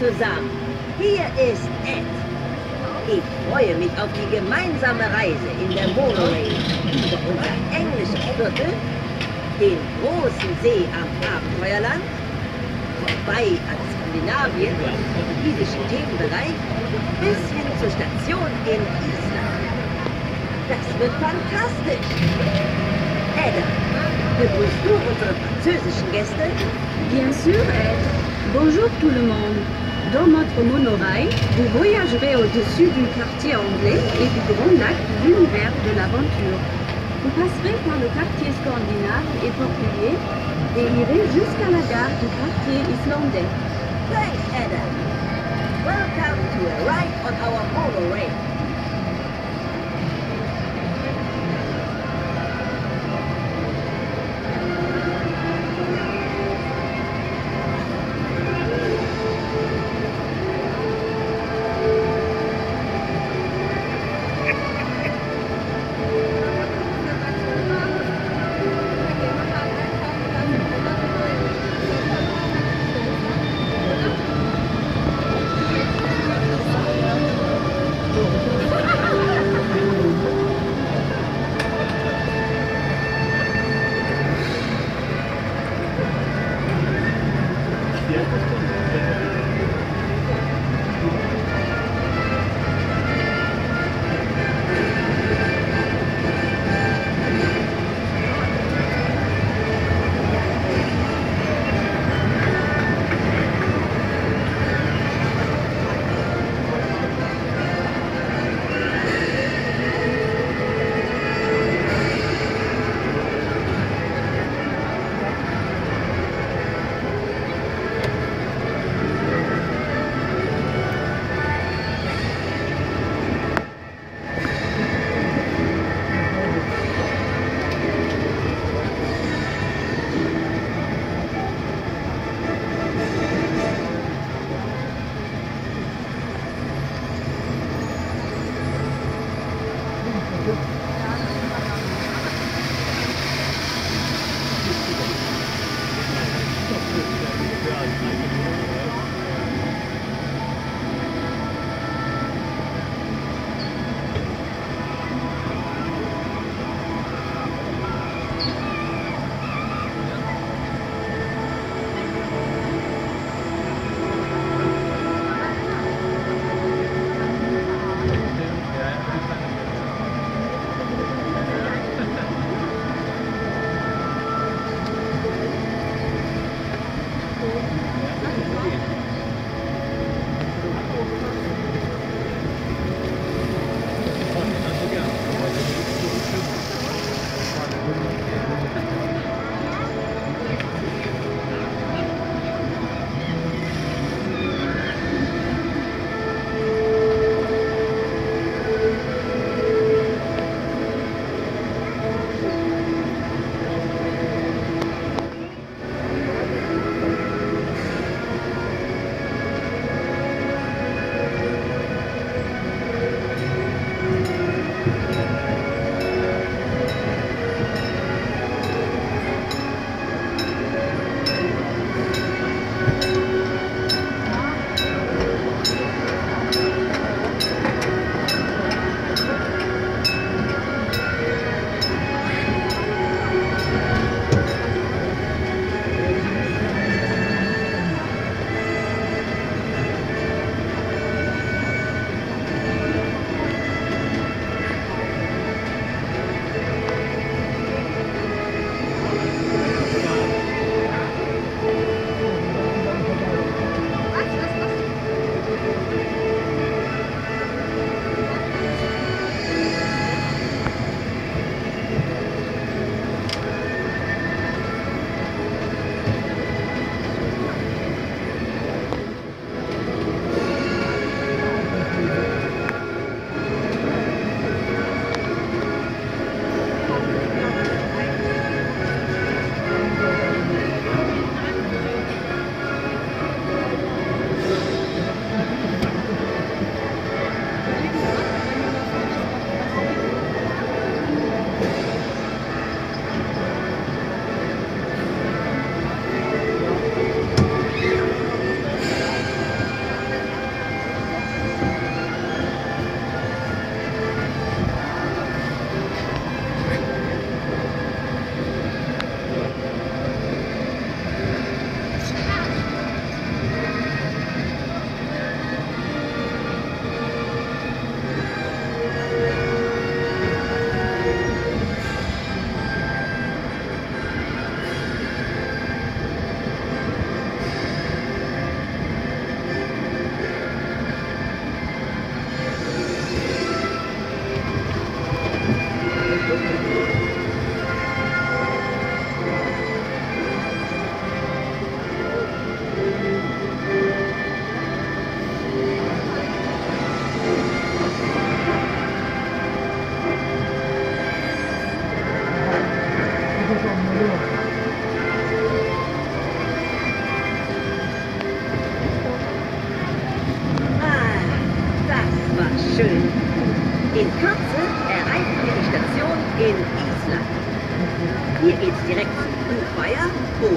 zusammen. Hier ist Ed. Ich freue mich auf die gemeinsame Reise in der Monorail über unser englisches Viertel, den großen See am Abenteuerland, vorbei an Skandinavien dem portugiesischen Themenbereich bis hin zur Station in Island. Das wird fantastisch. Edda, begrüßt du unsere französischen Gäste? Bien sûr, Ed. Bonjour tout le monde. Dans notre monorail, vous voyagerez au-dessus du quartier anglais et du grand lac de l'univers de l'aventure. Vous passerez par le quartier scandinave et portugais et irez jusqu'à la gare du quartier islandais. Thanks, Edda. Welcome to a ride on our.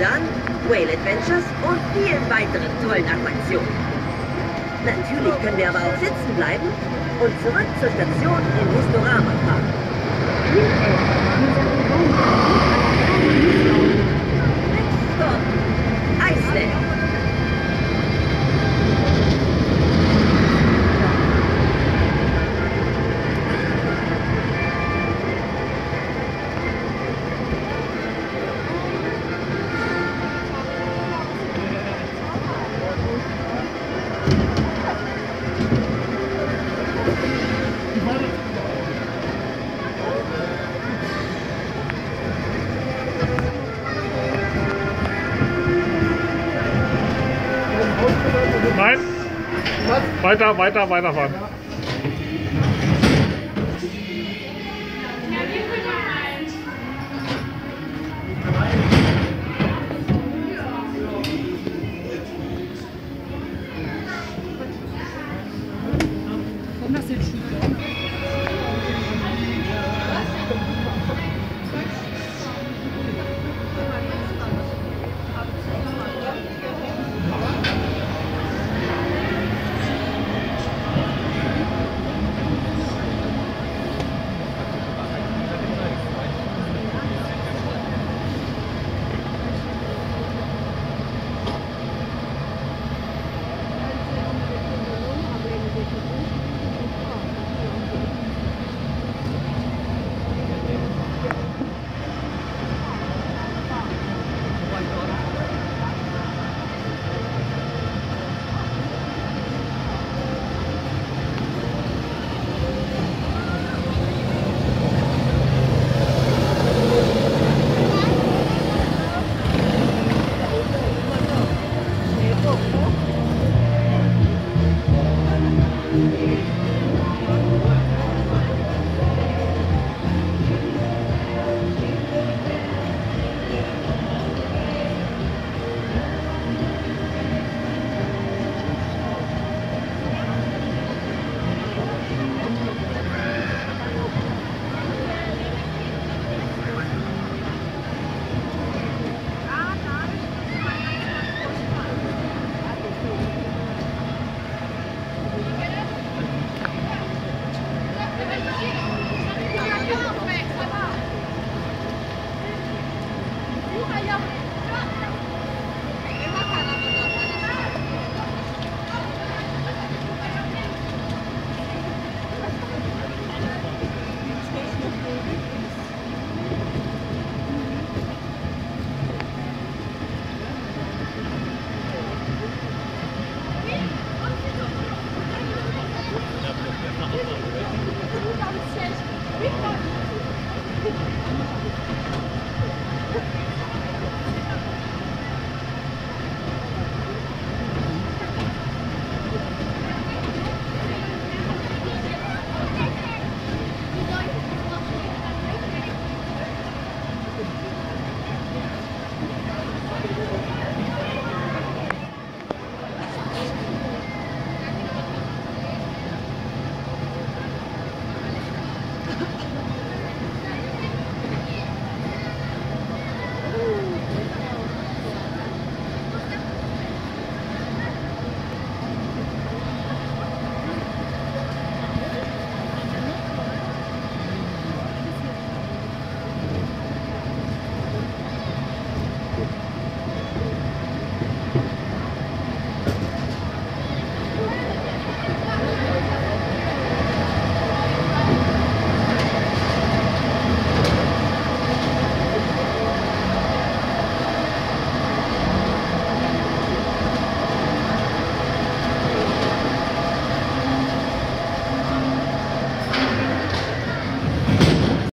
Land, Whale Adventures und vielen weiteren tollen Attraktionen. Natürlich können wir aber auch sitzen bleiben und zurück zur Station im Historama fahren. Weiter, weiter, weiterfahren. Ja, wir können mal.